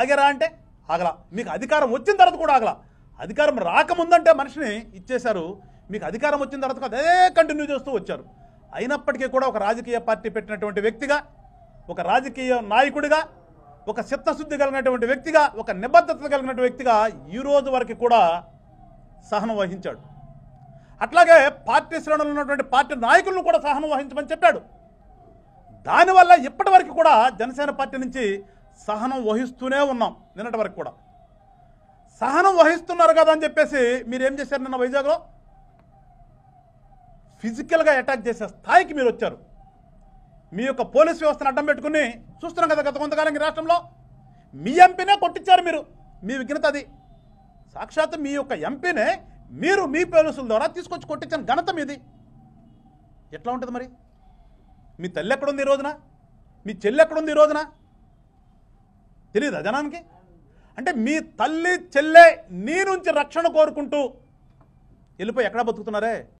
ఆగరా అంటే ఆగలా. మీకు అధికారం వచ్చిన తర్వాత కూడా ఆగలా. అధికారం రాకముందంటే మనిషిని ఇచ్చేశారు. మీకు అధికారం వచ్చిన తర్వాత అదే కంటిన్యూ చేస్తూ వచ్చారు. అయినప్పటికీ కూడా ఒక రాజకీయ పార్టీ పెట్టినటువంటి వ్యక్తిగా ఒక రాజకీయ నాయకుడిగా ఒక చిత్తశుద్ధి కలిగినటువంటి వ్యక్తిగా ఒక నిబద్ధత కలిగినటువంటి వ్యక్తిగా ఈ రోజు వరకు కూడా సహనం వహించాడు. అట్లాగే పార్టీ శ్రేణులు ఉన్నటువంటి పార్టీ నాయకులను కూడా సహనం వహించమని చెప్పాడు. దానివల్ల ఇప్పటి వరకు కూడా జనసేన పార్టీ నుంచి సహనం వహిస్తూనే ఉన్నాం నిన్నటి వరకు కూడా. సహనం వహిస్తున్నారు కదా అని చెప్పేసి మీరు ఏం చేశారు నిన్న వైజాగ్లో? ఫిజికల్గా అటాక్ చేసే స్థాయికి మీరు వచ్చారు. మీ యొక్క పోలీస్ వ్యవస్థను అడ్డం పెట్టుకుని చూస్తున్నాం కదా గత కొంతకాలం రాష్ట్రంలో. మీ ఎంపీనే కొట్టించారు మీరు. మీ విఘ్నత అది. సాక్షాత్ మీ యొక్క ఎంపీనే మీరు మీ పోలీసుల ద్వారా తీసుకొచ్చి కొట్టించిన ఘనత మీది. ఎట్లా ఉంటుంది మరి? మీ తల్లి ఎక్కడుంది ఈ రోజున? మీ చెల్లి ఎక్కడుంది ఈ రోజున? తెలియదా జనానికి? అంటే మీ తల్లి చెల్లె నీ నుంచి రక్షణ కోరుకుంటూ వెళ్ళిపోయి ఎక్కడ బతుకుతున్నారే?